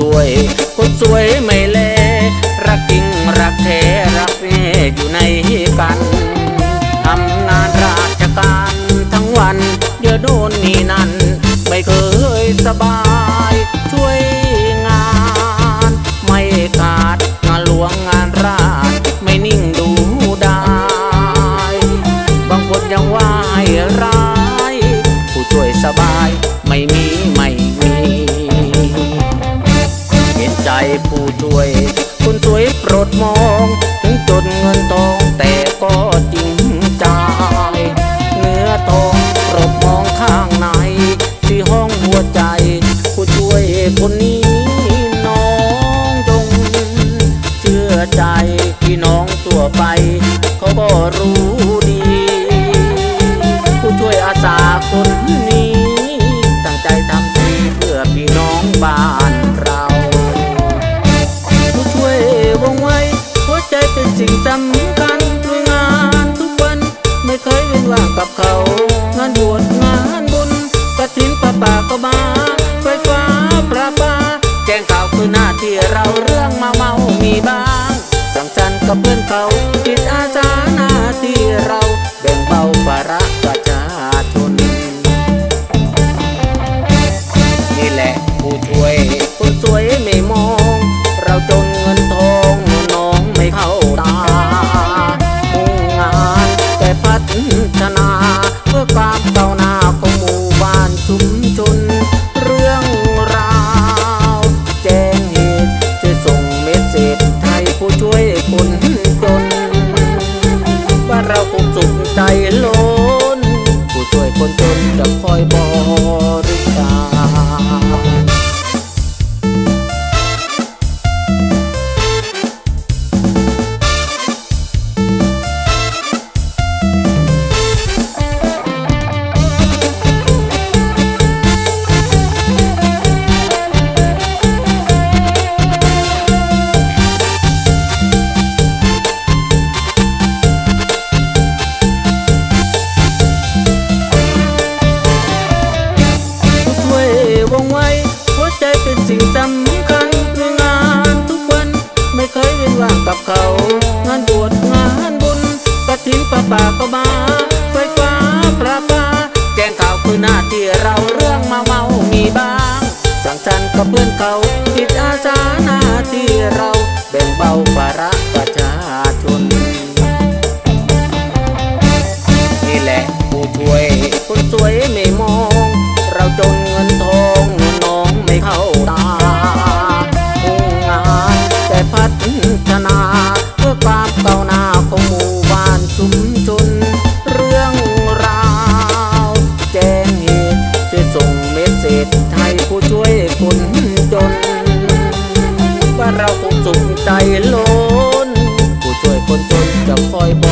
ช่วย คนสวยไม่แลรักจริงรักแท้รักแน่อยู่ในกันทำงานราชการทั้งวันเดี๋ยวโดนนี่นั่น ไม่เคยสบาย ช่วยงาน ไม่ขาดงานหลวงงานราชไม่นิ่งดูได้ บางคนยังว่าให้ร้าย ผู้ช่วยสบายไม่มี รู้ดี ผู้ช่วยอาสาคนนี้ ตั้งใจทำดีเพื่อพี่น้องบ้านเรา ผู้ช่วยวงไว้หัวใจเป็นสิ่งสำคัญด้วยงานทุกวันไม่เคยเว้นว่างกับเขา งานบวชงานบุญกระถินป่าป่าก็มาไฟฟ้าประปาแจ้งข่าวคือหน้าที่เราเรื่องเมาเมามีบ้าง สังสรรค์กับเพื่อนเขา พัฒนา ที่เราเรื่องเมาเมามีบ้างสังสรรค์กับเพื่อนเขาจิตอาสาหน้าที่เราแบ่งเบาภาระ for boy.